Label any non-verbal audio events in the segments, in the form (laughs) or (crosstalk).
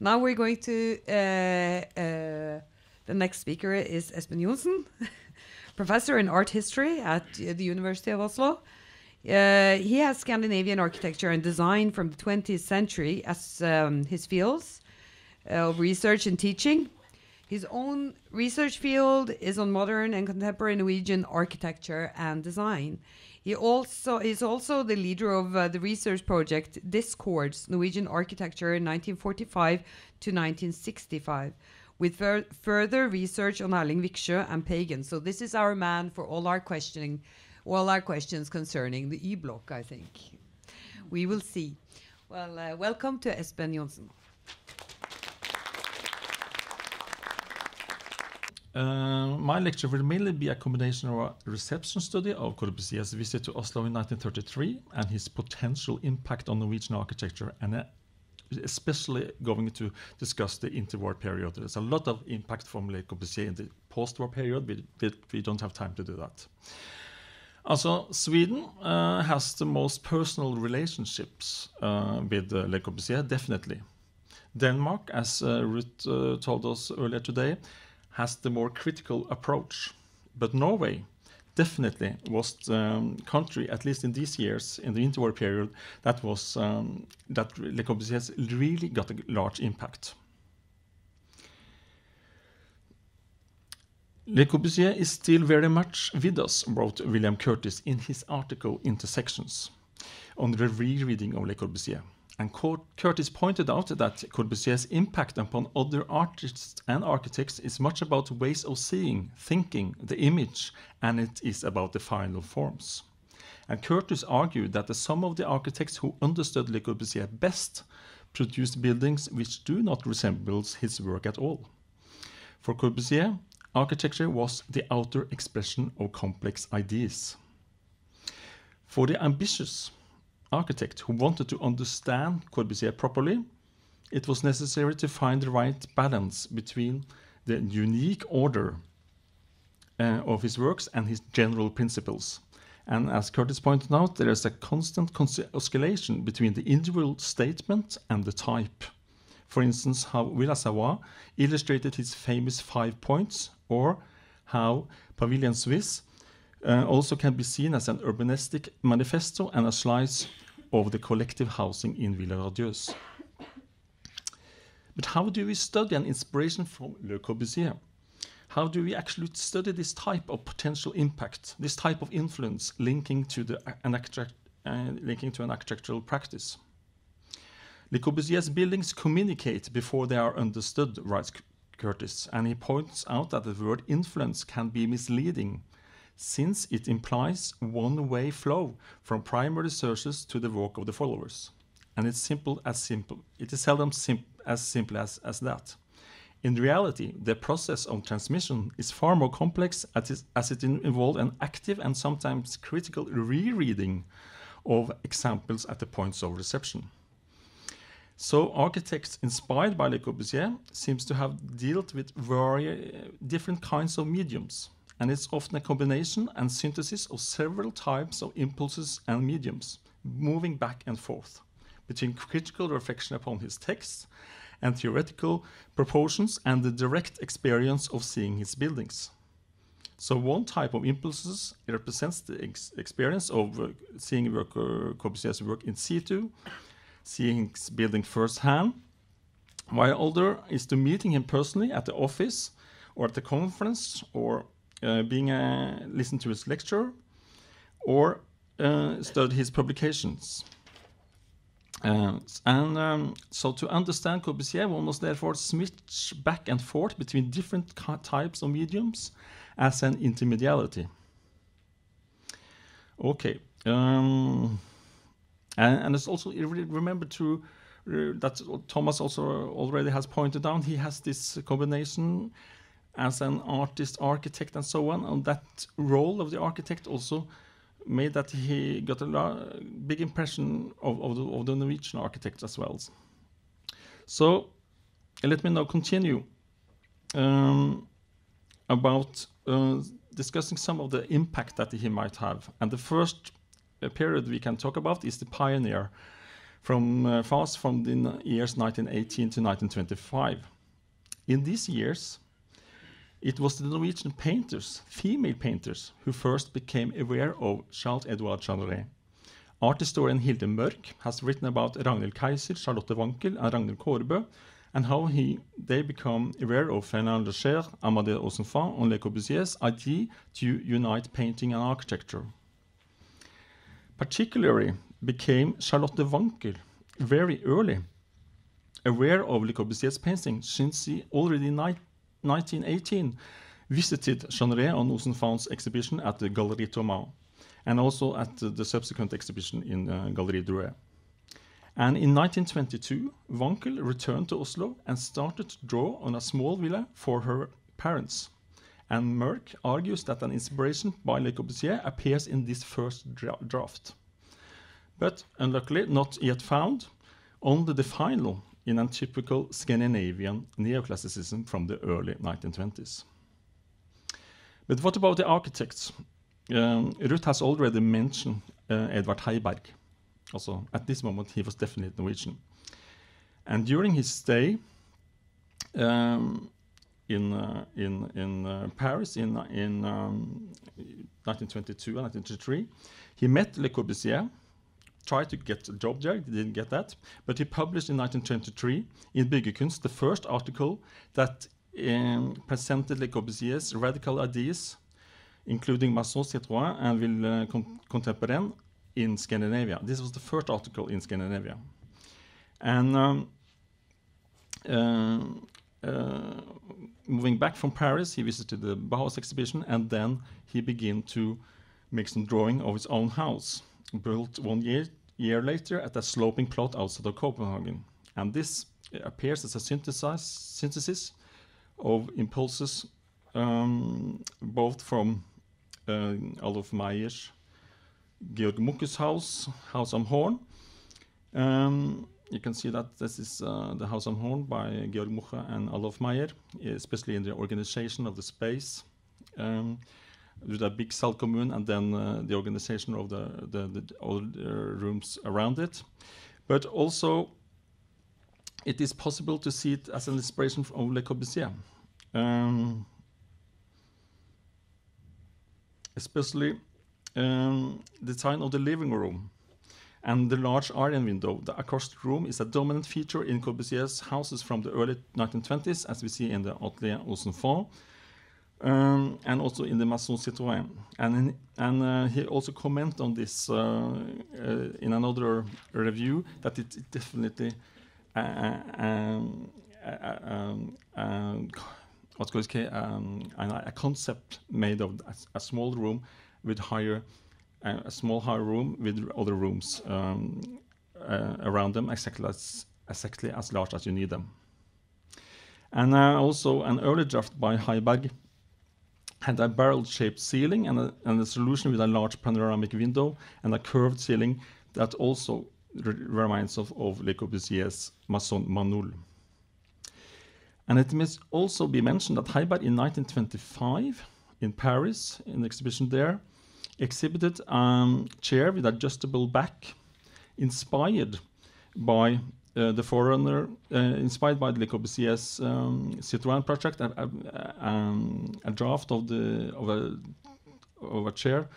Now we're going to, uh, uh, the next speaker is Espen Johnsen, (laughs) professor in art history at the University of Oslo. Uh, he has Scandinavian architecture and design from the 20th century as um, his fields of research and teaching. His own research field is on modern and contemporary Norwegian architecture and design. He also is also the leader of uh, the research project Discords Norwegian Architecture 1945 to 1965, with fur further research on Erling and Pagan. So this is our man for all our questioning, all our questions concerning the E-block. I think we will see. Well, uh, welcome to Espen Johnsen. Uh, my lecture will mainly be a combination of a reception study of Corbusier's visit to Oslo in 1933 and his potential impact on Norwegian architecture, and uh, especially going to discuss the interwar period. There's a lot of impact from Le Corbusier in the post-war period, but we don't have time to do that. Also, Sweden uh, has the most personal relationships with Le Corbusier, definitely. Denmark, as Ruth told us earlier today, has the more critical approach. But Norway definitely was the um, country, at least in these years, in the interwar period, that was um, that Le Corbusier really got a large impact. Le Corbusier is still very much with us, wrote William Curtis in his article Intersections on the rereading of Le Corbusier. And Curtis pointed out that Corbusier's impact upon other artists and architects is much about ways of seeing, thinking, the image, and it is about the final forms. And Curtis argued that some of the architects who understood Le Corbusier best produced buildings which do not resemble his work at all. For Corbusier, architecture was the outer expression of complex ideas. For the ambitious, architect who wanted to understand Corbusier properly, it was necessary to find the right balance between the unique order uh, of his works and his general principles. And as Curtis pointed out, there is a constant oscillation between the individual statement and the type. For instance, how Villa Savoye illustrated his famous five points, or how Pavilion Suisse uh, also can be seen as an urbanistic manifesto and a slice of the collective housing in Villa. But how do we study an inspiration from Le Corbusier? How do we actually study this type of potential impact, this type of influence linking to, the, an, uh, linking to an architectural practice? Le Corbusier's buildings communicate before they are understood, writes Curtis, and he points out that the word influence can be misleading since it implies one-way flow from primary sources to the work of the followers. And it's simple as simple. It is seldom as simple as, as that. In reality, the process of transmission is far more complex as it, it involves an active and sometimes critical rereading of examples at the points of reception. So architects inspired by Le Corbusier seems to have dealt with very different kinds of mediums and it's often a combination and synthesis of several types of impulses and mediums, moving back and forth between critical reflection upon his texts and theoretical proportions and the direct experience of seeing his buildings. So one type of impulses represents the ex experience of uh, seeing work, uh, Corbusier's work in situ, seeing his building firsthand, while other is to meeting him personally at the office or at the conference or being a, listen to his lecture or uh, study his publications. Uh, and um, so to understand Corbusier, one must therefore switch back and forth between different types of mediums as an intermediality. Okay. Um, and, and it's also remember to uh, that Thomas also already has pointed out, he has this combination as an artist, architect, and so on. And that role of the architect also made that he got a big impression of, of, the, of the Norwegian architects as well. So let me now continue um, about uh, discussing some of the impact that he might have. And the first uh, period we can talk about is the pioneer from uh, fast from the years 1918 to 1925. In these years, it was the Norwegian painters, female painters, who first became aware of Charles Edouard Jeanneret. Art historian Hilde Mørk has written about Ragnhild Keyser, Charlotte Wankel, and Ragnhild Kaarbø, and how he, they become aware of Fernand Léger, Amédée Ozenfant, and Le Corbusier's idea to unite painting and architecture. Particularly became Charlotte Wankel very early aware of Le Corbusier's painting since he already in 1918 visited Jeanneret on Ozenfant's exhibition at the Galerie Thomas and also at the, the subsequent exhibition in uh, Galerie Druet. And in 1922, Wankel returned to Oslo and started to draw on a small villa for her parents. And Mørk argues that an inspiration by Le Corbusier appears in this first dra- draft. But unluckily, not yet found, only the final in a typical Scandinavian neoclassicism from the early 1920s. But what about the architects? Um, Ruth has already mentioned uh, Edvard Heiberg. Also, at this moment, he was definitely Norwegian. And during his stay um, in, uh, in, in uh, Paris in, in um, 1922 and 1923, he met Le Corbusier, tried to get a job there, he didn't get that, but he published in 1923 in Byggekunst the first article that um, presented Le Corbusier's radical ideas, including Maison, Citroën, and Ville uh, Con- Contemporaine in Scandinavia. This was the first article in Scandinavia. And um, uh, uh, moving back from Paris, he visited the Bauhaus exhibition and then he began to make some drawing of his own house, built one year, year later at a sloping plot outside of Copenhagen. And this appears as a synthesis, of impulses um, both from uh, Adolf Meyer's Georg Muches house, House am Horn. Um, you can see that this is uh, the House am Horn by Georg Muche and Adolf Meyer, especially in the organization of the space. Um, with a big salle commune and then uh, the organization of the, the, the other uh, rooms around it. But also, it is possible to see it as an inspiration from Le Corbusier. Um, especially um, the design of the living room and the large iron window. The acoustic room is a dominant feature in Corbusier's houses from the early 1920s, as we see in the Atelier Ozenfant, um, and also in the Maison Citroën. And, in, and uh, he also commented on this uh, uh, in another review that it, it definitely uh, um, uh, um, um, what's called um, a, concept made of a, a small room with higher a small high room with other rooms um, uh, around them exactly as exactly as large as you need them. And uh, also an early draft by Heiberg had a barrel-shaped ceiling and a, and a solution with a large panoramic window and a curved ceiling that also re reminds of, of Le Corbusier's Maison Manul. And it must also be mentioned that Heiberg in 1925 in Paris, in the exhibition there, exhibited a um, chair with adjustable back, inspired by the Forerunner, uh, inspired by the Le Corbusier's um, Citroën project, a, a, um, a, draft of the of a of a chair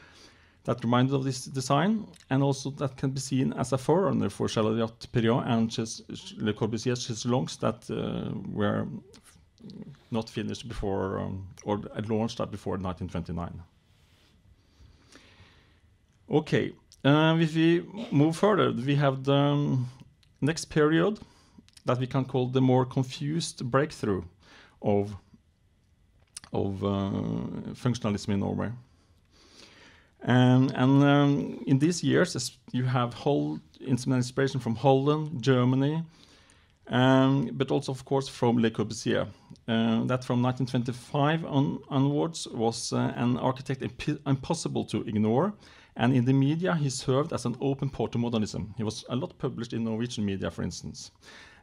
that reminded of this design, and also that can be seen as a forerunner for Charlotte Perriand and Ches Le Corbusier's Chaiselongs that uh, were not finished before um, or launched before 1929. Okay, uh, if we move further, we have the um, next period that we can call the more confused breakthrough of of uh, functionalism in Norway. Um, and um, in these years, you have whole inspiration from Holland, Germany, um, but also, of course, from Le Corbusier. Uh, that from 1925 on, onwards was uh, an architect imp impossible to ignore. And in the media, he served as an open port to modernism. He was a lot published in Norwegian media, for instance.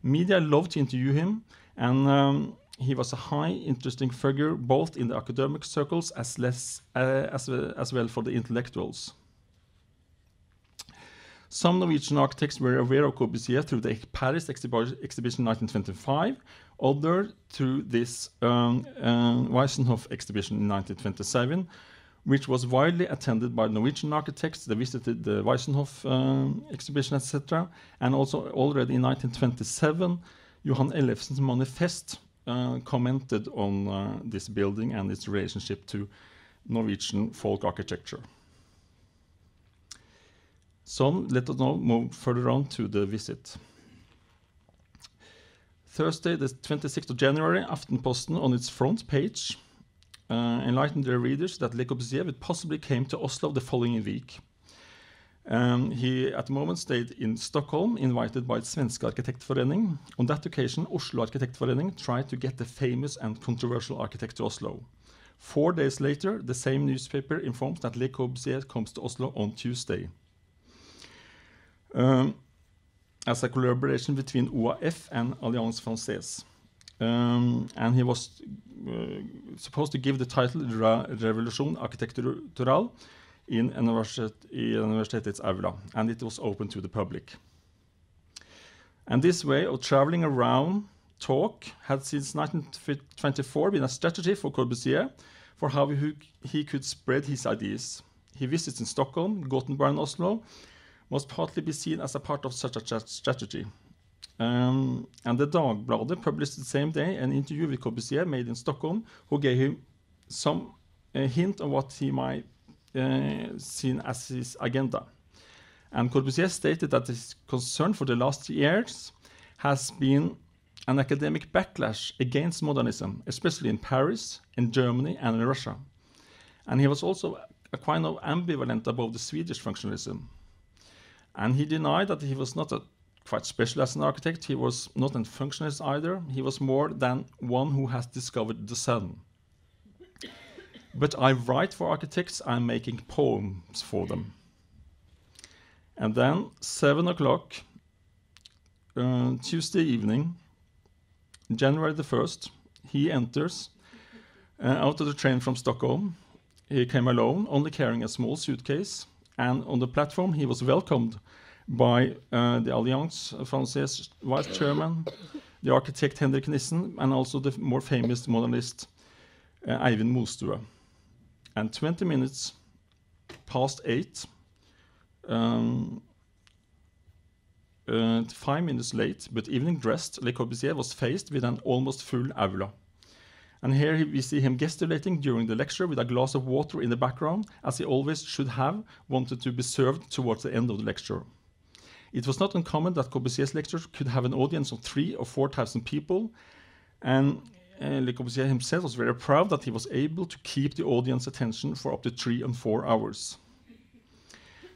Media loved to interview him, and um, he was a high, interesting figure both in the academic circles as, less, uh, as, as well for the intellectuals. Some Norwegian architects were aware of Corbusier through the Paris exhibi exhibition 1925, others through this um, um, Weissenhof exhibition in 1927, which was widely attended by Norwegian architects. They visited the Weissenhof um, exhibition, etc. And also already in 1927, Johan Ellefsen's manifest uh, commented on uh, this building and its relationship to Norwegian folk architecture. So let us now move further on to the visit. Thursday, the 26th of January, Aftenposten on its front page uh, enlightened their readers that Le Corbusier would possibly came to Oslo the following week. Um, he at the moment stayed in Stockholm, invited by Svenska Arkitektforening. On that occasion, Oslo Arkitektforening tried to get the famous and controversial architect to Oslo. Four days later, the same newspaper informs that Le Corbusier comes to Oslo on Tuesday um, as a collaboration between OAF and Alliance Francaise. Um, and he was uh, supposed to give the title Revolution Architectural in universitet, Universitetets Aula, and it was open to the public. And this way of traveling around talk had since 1924 been a strategy for Corbusier for how he, he could spread his ideas. He visits in Stockholm, Gothenburg, and Oslo, must partly be seen as a part of such a strategy. Um, and the Dagbladet published the same day an interview with Corbusier made in Stockholm, who gave him some hint of what he might uh, see as his agenda. And Corbusier stated that his concern for the last years has been an academic backlash against modernism, especially in Paris, in Germany, and in Russia. And he was also a kind of ambivalent about the Swedish functionalism. And he denied that he was not a quite special as an architect. He was not a functionalist either. He was more than one who has discovered the sun. But I write for architects, I'm making poems for them. And then, seven o'clock, uh, Tuesday evening, January the 1st, he enters uh, out of the train from Stockholm. He came alone, only carrying a small suitcase and on the platform, he was welcomed by uh, the Alliance Francaise vice chairman, the architect Henrik Nissen, and also the more famous modernist uh, Eivind. And 20 minutes past eight, um, uh, five minutes late, but evening dressed, Le Corbusier was faced with an almost full aula. And here we see him gesticulating during the lecture with a glass of water in the background, as he always should have wanted to be served towards the end of the lecture. It was not uncommon that Corbusier's lectures could have an audience of three or four thousand people, and uh, Le Corbusier himself was very proud that he was able to keep the audience attention for up to three and four hours.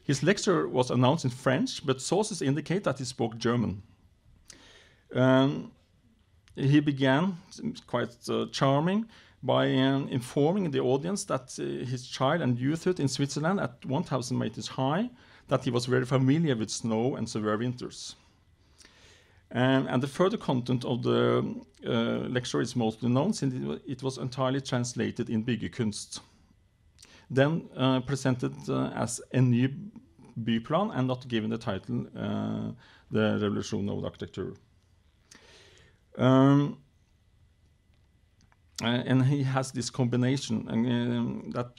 His lecture was announced in French, but sources indicate that he spoke German. Um, he began, quite uh, charming, by um, informing the audience that uh, his child and youthhood in Switzerland at 1,000 meters high, that he was very familiar with snow and severe winters. And the further content of the uh, lecture is mostly known since it was entirely translated in Byggekunst. Then uh, presented uh, as a new byplan and not given the title uh, The Revolution of Architecture. Um, and he has this combination and, um, that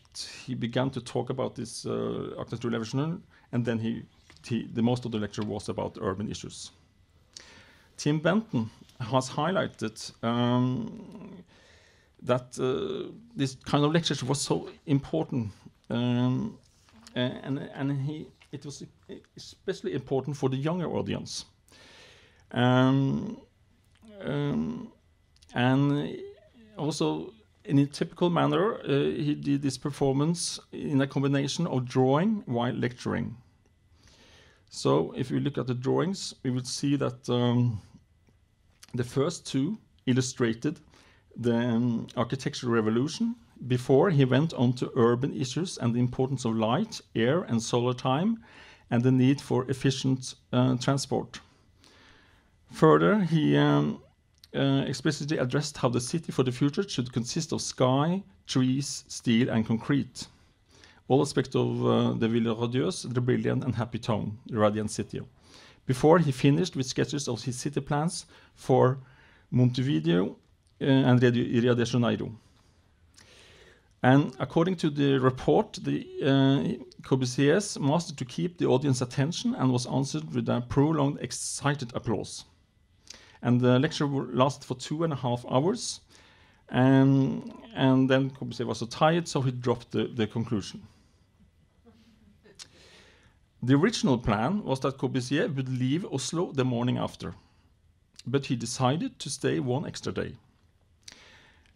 he began to talk about this uh, architectural revolution, and then he, he, the most of the lecture was about urban issues. Tim Benton has highlighted um, that uh, this kind of lecture was so important, um, and, and he, it was especially important for the younger audience. Um, um, and also, in a typical manner, uh, he did this performance in a combination of drawing while lecturing. So, if we look at the drawings, we will see that um, the first two illustrated the um, architectural revolution before he went on to urban issues and the importance of light, air, and solar time, and the need for efficient uh, transport. Further, he um, uh, explicitly addressed how the city for the future should consist of sky, trees, steel, and concrete. All aspects of uh, the Ville Radieuse, the brilliant and happy town, the radiant city. Before he finished with sketches of his city plans for Montevideo uh, and Rio de Janeiro. And according to the report, the uh, Corbusier's mastered to keep the audience attention and was answered with a prolonged, excited applause. And the lecture lasted for two and a half hours. And, and then Corbusier was so tired, so he dropped the, the conclusion. The original plan was that Corbusier would leave Oslo the morning after, but he decided to stay one extra day.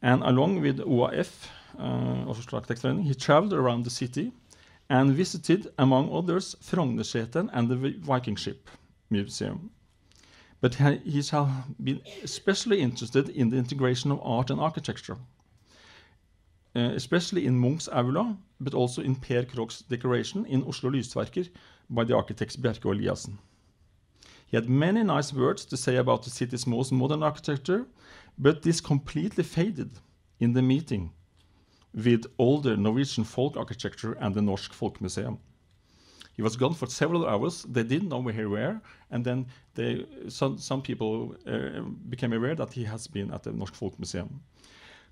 And along with OAF, uh, he traveled around the city and visited, among others, Frognerseteren and the Viking Ship Museum. But he shall be especially interested in the integration of art and architecture, uh, especially in Munch's aula, but also in Per Krohg's decoration in Oslo Lysverker by the architects Bjercke Eliassen. He had many nice words to say about the city's most modern architecture, but this completely faded in the meeting with older Norwegian folk architecture and the Norsk Folkemuseum. He was gone for several hours. They didn't know where he were, and then they, some, some people uh, became aware that he has been at the Norsk Folkemuseum.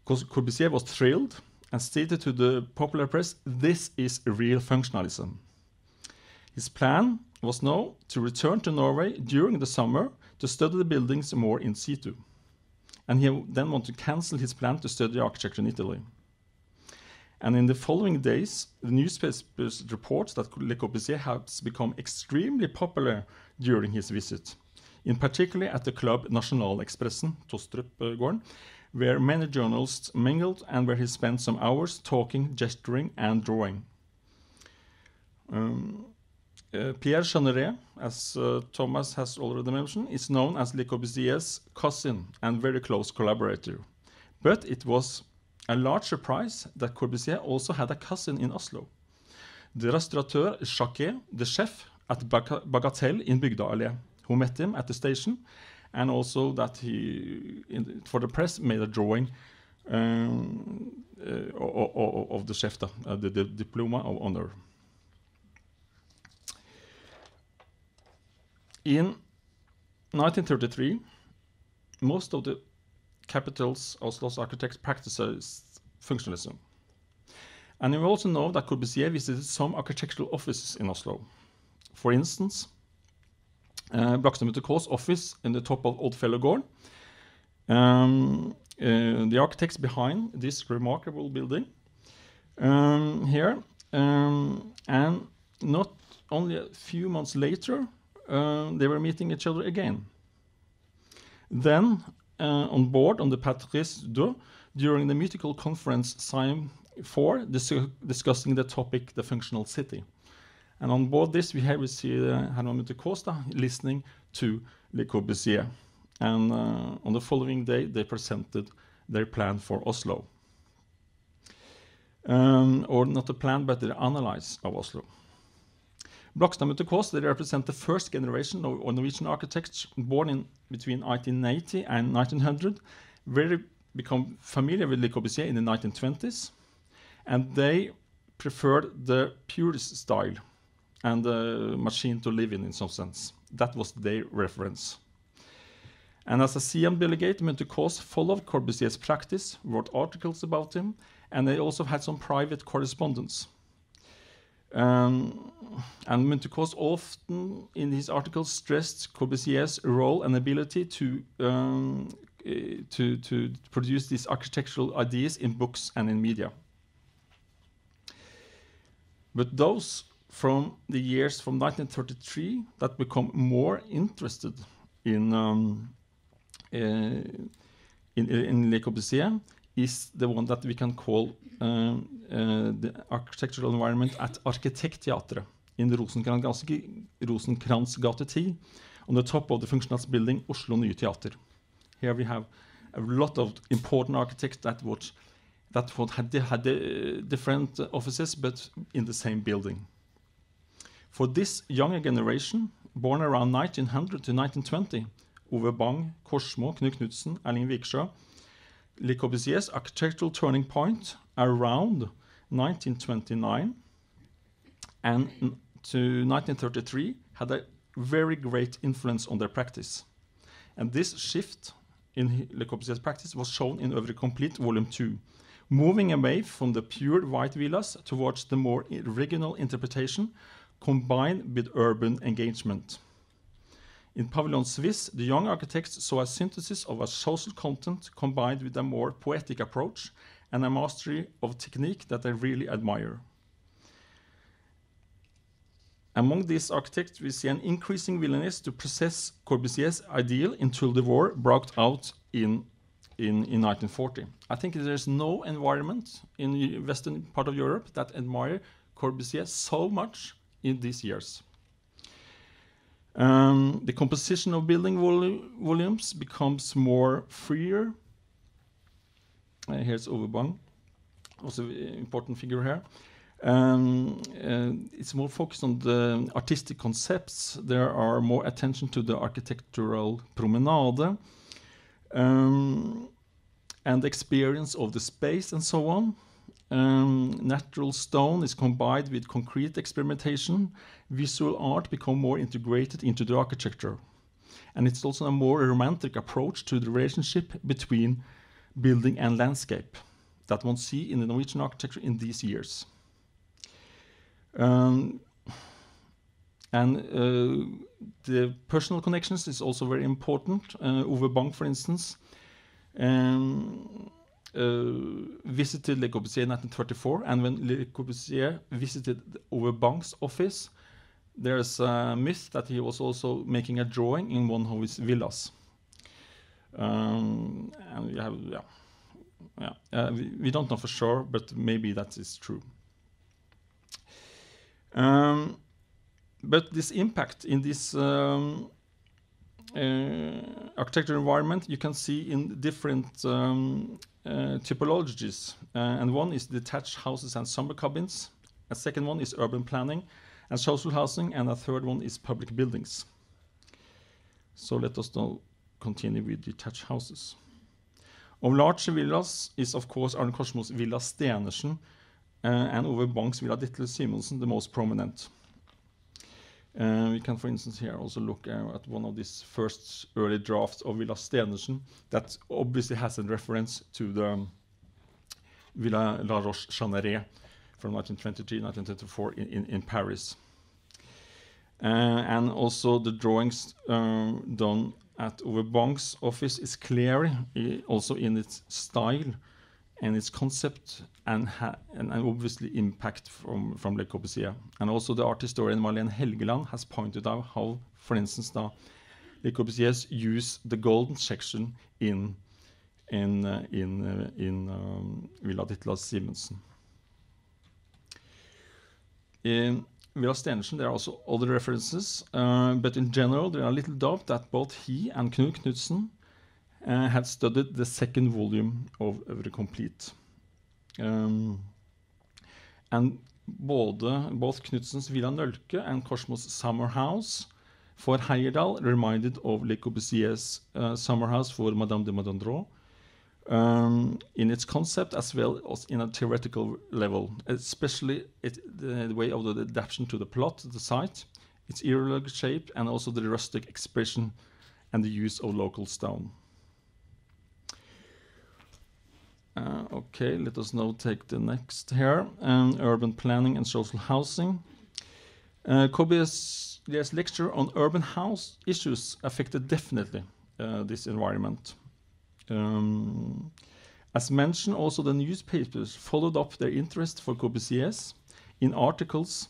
Corbusier was thrilled and stated to the popular press, this is real functionalism. His plan was now to return to Norway during the summer to study the buildings more in situ. And he then wanted to cancel his plan to study architecture in Italy. And in the following days, the newspapers report that Le Corbusier has become extremely popular during his visit, in particular at the club Nasjonalexpressen, Tostrup where many journalists mingled and where he spent some hours talking, gesturing, and drawing. Um, uh, Pierre Jeanneret, as uh, Thomas has already mentioned, is known as Le Corbusier's cousin and very close collaborator. But it was a large surprise that Corbusier also had a cousin in Oslo. The restaurateur Jacquet, the chef at Bagatelle in Bygda who met him at the station, and also that he, in, for the press, made a drawing um, uh, of the chef, uh, the, the diploma of honor. In 1933, most of the capitals Oslo's architects practiced functionalism. And we also know that Corbusier visited some architectural offices in Oslo. For instance, uh, Blakstad K's office in the top of Oddfellogården. Um, uh, the architects behind this remarkable building um, here. Um, and not only a few months later, uh, they were meeting each other again. Then uh, on board on the Patris II during the mythical conference CIAM 4 dis discussing the topic the functional city. And on board this, we have received uh, Herman Kaastad listening to Le Corbusier. And uh, on the following day, they presented their plan for Oslo. Um, or not a plan, but the analysis of Oslo. Blakstad Munthe Kaas, they represent the first generation of, Norwegian architects born in between 1880 and 1900, very become familiar with Le Corbusier in the 1920s, and they preferred the purist style and the machine to live in, in some sense. That was their reference. And as a CIAM delegate, Munthe followed Corbusier's practice, wrote articles about him, and they also had some private correspondence. Um, and Munthe Kaas often in his articles stressed Corbusier's role and ability to, um, uh, to, to produce these architectural ideas in books and in media. But those from the years from 1933 that become more interested in um, uh, in, in Le Corbusier is the one that we can call um, uh, the architectural environment at Arkitektteatret in Rosenkrantz gate 10 on the top of the functional building Oslo Nye Teater. Here we have a lot of important architects that would that had, had uh, different offices but in the same building. For this younger generation, born around 1900 to 1920, Ove Bang, Korsmo, Knut Knudsen, Erling Viksjø, Le Corbusier's architectural turning point around 1929 and to 1933 had a very great influence on their practice. And this shift in Le Corbusier's practice was shown in Œuvre Complete, Volume 2, moving away from the pure white villas towards the more regional interpretation combined with urban engagement. In Pavillon Suisse, the young architects saw a synthesis of a social content combined with a more poetic approach and a mastery of technique that I really admire. Among these architects, we see an increasing willingness to possess Corbusier's ideal until the war broke out in, in, in 1940. I think there's no environment in the western part of Europe that admire Corbusier so much in these years. Um, the composition of building volu volumes becomes more freer. Uh, here's Ove Bang, also important figure here. Um, uh, it's more focused on the artistic concepts. There are more attention to the architectural promenade um, and the experience of the space and so on. Um, natural stone is combined with concrete experimentation. Visual art become more integrated into the architecture. And it's also a more romantic approach to the relationship between building and landscape that one see in the Norwegian architecture in these years. Um, and uh, the personal connections is also very important. Uh, Ove Bang, for instance, um, visited Le Corbusier in 1934, and when Le Corbusier visited Ove Bang's office, there's a myth that he was also making a drawing in one of his villas. Um, and we have, yeah, yeah, uh, we, we, don't know for sure, but maybe that is true. Um, but this impact in this um, uh, architectural environment you can see in different um, uh, typologies. Uh, and one is detached houses and summer cabins. A second one is urban planning and social housing. And a third one is public buildings. So let us now continue with detached houses. Of large villas is, of course, Arne Korsmos Villa Stenersen uh, and Ove Bang's Villa Ditlev Simonsen the most prominent. Uh, we can, for instance, here also look uh, at one of these first early drafts of Villa Stenersen that obviously has a reference to the um, Villa La Roche-Jeanneret from 1923-1924 in, in, in, Paris. Uh, and also the drawings um, done at Ove Bang's office is clear, also in its style and its concept and, and, and, obviously impact from, from Le Corbusier. And also the art historian Marlene Helgeland has pointed out how, for instance, the Le Corbusier use the golden section in in uh, in uh, in um, Villa Ditlev Simonsen. In Villa Stenersen, there are also other references, uh, but in general, there are little doubt that both he and Knut Knudsen uh, had studied the second volume of Œuvre Complete. Um, and både, both Knudsens Villa Nølke and Korsmos Summer House for Heyerdahl reminded of Le Corbusier's uh, Summer House for Madame de Mandrot um, in its concept as well as in a theoretical level, especially it, the, the, way of the adaptation to the plot, the site, its irregular shape, and also the rustic expression and the use of local stone. Uh, okay, let us now take the next here. Um, urban planning and social housing. Uh, Kobe's lecture on urban house issues affected definitely uh, this environment. Um, as mentioned, also the newspapers followed up their interest for Corbusier in articles.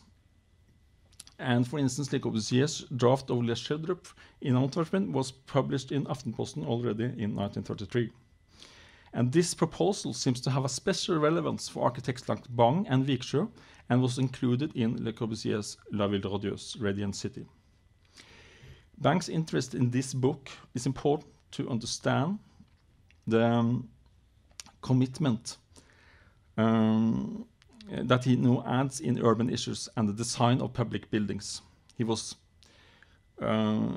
And for instance, Le Corbusier's draft of Le Schedrup in Antwerp was published in Aftenposten already in 1933. And this proposal seems to have a special relevance for architects like Bang and Viksjø and was included in Le Corbusier's La Ville Radieuse, Radiant City. Bang's interest in this book is important to understand the um, commitment um, that he now adds in urban issues and the design of public buildings. He was uh,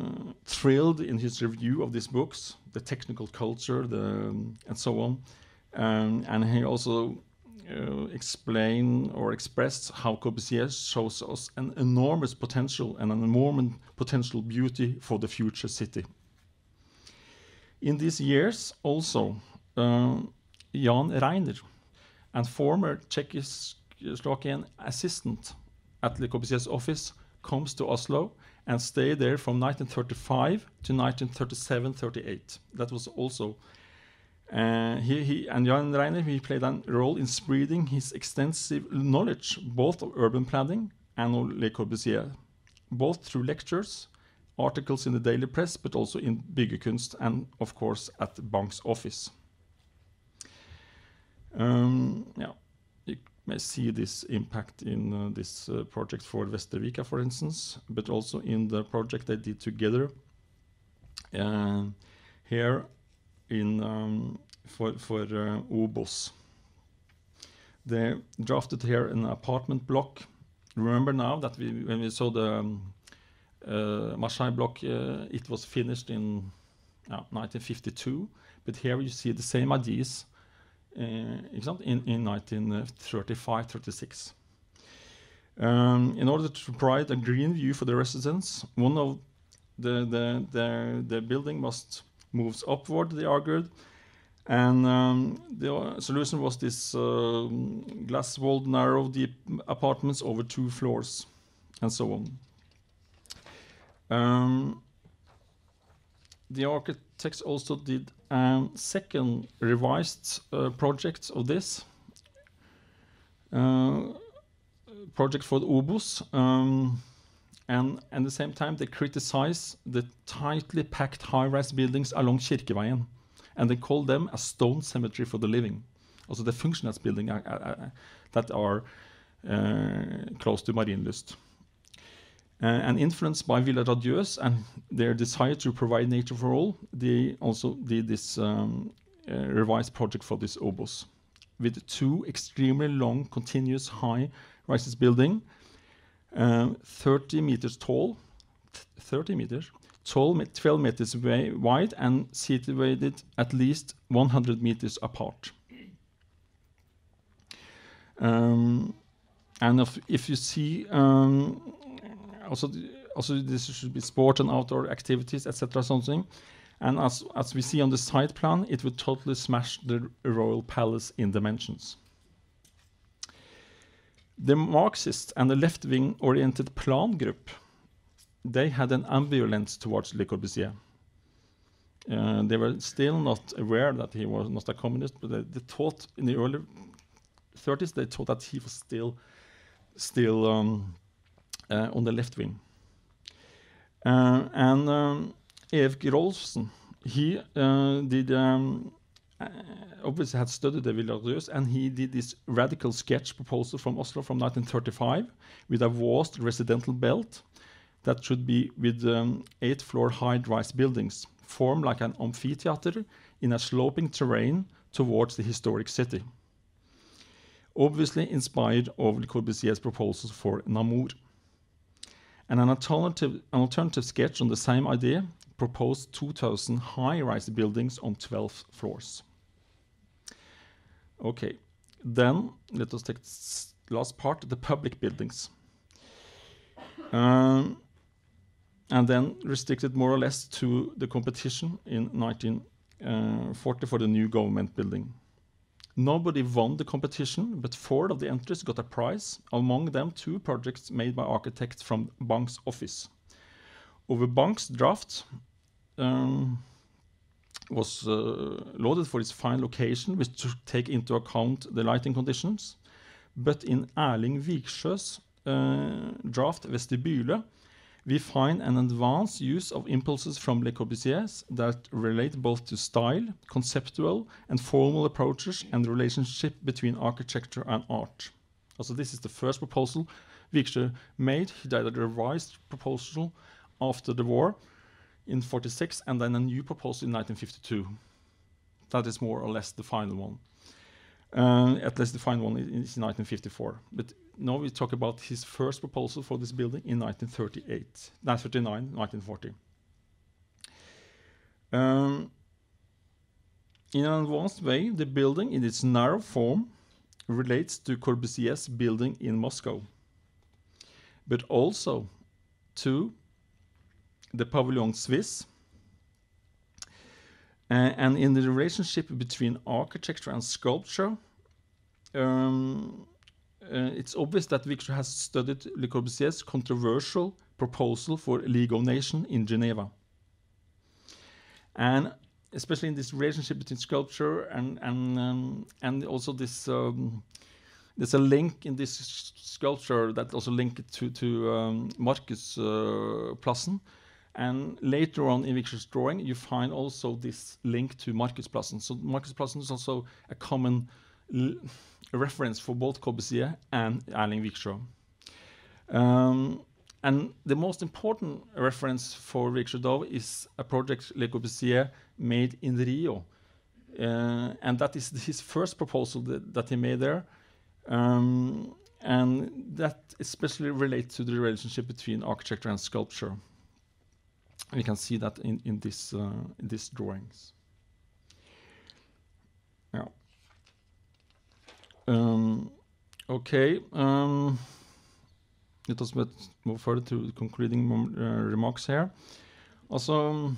thrilled in his review of these books, the technical culture, the, and so on. Um, and he also uh, explain or expressed how Corbusier shows us an enormous potential and an enormous potential beauty for the future city. In these years, also, uh, Jan Reiner, and former Czechoslovakian assistant at Le Corbusier's office, comes to Oslo and stay there from 1935 to 1937-38. That was also uh, he, he, and Jan Reiner he played a role in spreading his extensive knowledge both of urban planning and of Le Corbusier, both through lectures, articles in the daily press, but also in Byggekunst and, of course, at the Bang's office. Um, yeah, may see this impact in uh, this uh, project for Vestervika, for instance, but also in the project they did together. Uh, here in um, for for uh. They drafted here an apartment block. Remember now that we when we saw the um, uh, block, uh, it was finished in 1952. But here you see the same ideas in, in 1935-36. Um, in order to provide a green view for the residents, one of the the the, the building must moves upward, they argued. And um, the solution was this uh, glass walled, narrow, deep apartments over two floors, and so on. Um, the architects also did a second revised uh, project of this uh, project for the Obos. Um, and at the same time they criticize the tightly packed high-rise buildings along Kirkeveien, and they call them a stone cemetery for the living. Also the funksjonhetsbuilding uh, uh, uh, that are uh, close to Marienlyst. Uh, and influenced by Ville Radieuse and their desire to provide nature for all, they also did this um, uh, revised project for this obos with two extremely long, continuous high rises building uh, 30 meters tall, 30 meters tall, 12 meters wide, and situated at least 100 meters apart. Um, and if, if, you see, um, also, also this should be sport and outdoor activities, etc. Something, and as as we see on the site plan, it would totally smash the royal palace in dimensions. The Marxist and the left-wing oriented Plan group, they had an ambivalence towards Le Corbusier. Uh, they were still not aware that he was not a communist, but they, they thought in the early 30s they thought that he was still still um, on the left wing. Uh, and um, Erik Rolfsen, he did um, obviously had studied the Ville Radieuse, and he did this radical sketch proposal from Oslo from 1935 with a vast residential belt that should be with um, eight floor high rise buildings, formed like an amphitheater in a sloping terrain towards the historic city. Obviously inspired of Le Corbusier's proposals for Nemours. And an alternative, an alternative sketch on the same idea proposed 2,000 high rise buildings on 12 floors. Okay, then let us take last part, the public buildings. Um, and then restricted more or less to the competition in 1940 uh, for the new government building. Nobody won the competition, but four of the entries got a prize, among them two projects made by architects from Bang's office. Ove Bang's draft, um, was uh, lauded for its fine location, which took take into account the lighting conditions. But in Erling Viksjø's uh, draft Vestibule, we find an advanced use of impulses from Le Corbusier that relate both to style, conceptual, and formal approaches, and the relationship between architecture and art. Also, this is the first proposal Viksjø made. He did a revised proposal after the war, in 46 and then a new proposal in 1952. That is more or less the final one. Uh, at least the final one is in 1954. But now we talk about his first proposal for this building in 1938, 1939, 1940. Um, in an advanced way, the building in its narrow form relates to Corbusier's building in Moscow, but also to the Pavillon Suisse. Uh, and in the relationship between architecture and sculpture, um, uh, it's obvious that Viksjø has studied Le Corbusier's controversial proposal for a of Nations in Geneva. And especially in this relationship between sculpture and and um, and also this um, there's a link in this sculpture that also link it to to um, Marcus uh, Plassen. And later on in Viksjø's drawing, you find also this link to Marcus Plassen. So Marcus Plassen is also a common reference for both Corbusier and Erling Viksjø. Um, and the most important reference for Dove is a project Le Corbusier made in Rio. Uh, and that is (laughs) his first proposal that, that he made there. Um, and that especially relates to the relationship between architecture and sculpture. We can see that in, in, this, uh, in these drawings. Um, okay. Um, let us move further to concluding uh, remarks here. Also,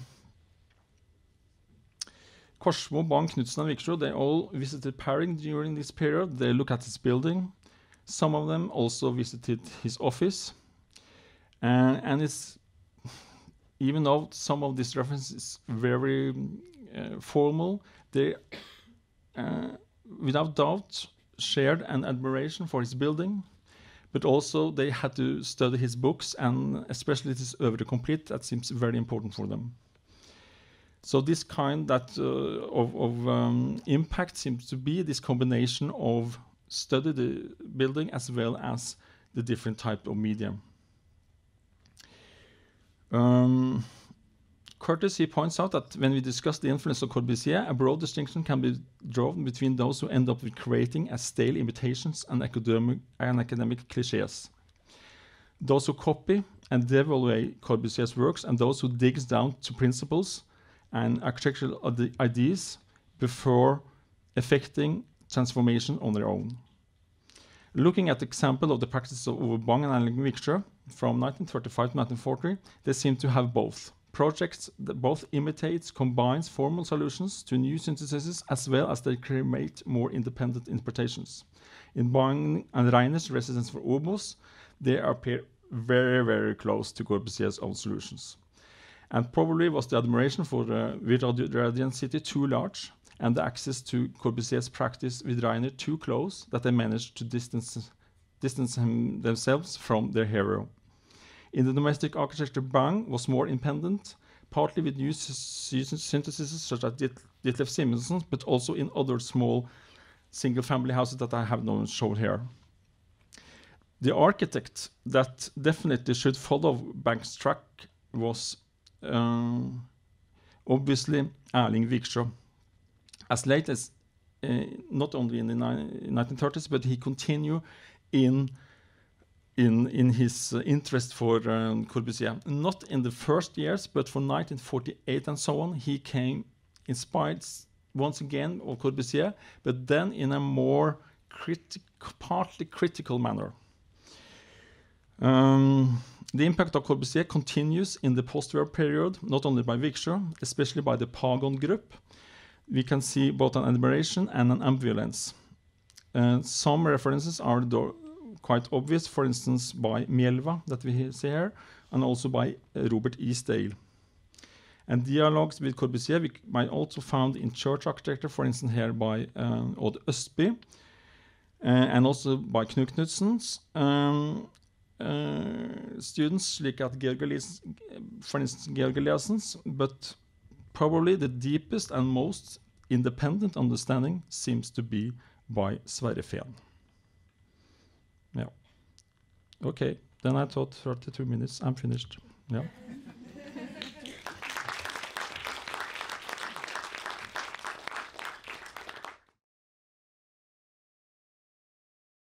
Korsmo, Bang, Knutsen, and they all visited Paris during this period. They look at his building. Some of them also visited his office. And it's, even though some of these references very uh, formal, they, uh, without doubt, shared an admiration for his building. But also, they had to study his books, and especially his oeuvre complete. That seems very important for them. So this kind that uh, of, of um, impact seems to be this combination of study the building as well as the different type of medium. Um, Curtis he points out that when we discuss the influence of Corbusier, a broad distinction can be drawn between those who end up with creating as stale imitations and academic, and academic cliches. Those who copy and devalue Corbusier's works and those who digs down to principles and architectural ideas before effecting transformation on their own. Looking at the example of the practice of Ove Bang and Erling from 1935 to 1940, they seem to have both. Projects that both imitates, combines formal solutions to new syntheses as well as they create more independent interpretations. In Bang and Reiner's Residence for Oboes, they appear very, very close to Corbusier's own solutions and probably was the admiration for uh, the Radiant City too large and the access to Corbusier's practice with Reiner too close that they managed to distance, distance themselves from their hero. In the domestic architecture, Bang was more independent, partly with new syntheses such as Ditlev Simonsen, but also in other small single-family houses that I have not shown here. The architect that definitely should follow Bang's track was uh, obviously Erling Viksjø. As late as uh, not only in the 1930s, but he continued in in in his uh, interest for um, Corbusier. Not in the first years, but from 1948 and so on, he came inspired once again of Corbusier, but then in a more partly critical manner. Um, the impact of Corbusier continues in the post-war period, not only by Viksjø, especially by the Pagon group. We can see both an admiration and an ambivalence. Uh, some references are quite obvious, for instance, by Mielva, that we see here, and also by uh, Robert Esdaile. And dialogues with Corbusier we might also found in church architecture, for instance, here by um, Odd Østby, uh, and also by Knut Knutsen's. Um, uh, students, like at Georg for instance, Georg Eliassens, but probably the deepest and most independent understanding seems to be by Sverre Fehn. Okay, then I thought 32 minutes, I'm finished. Yeah.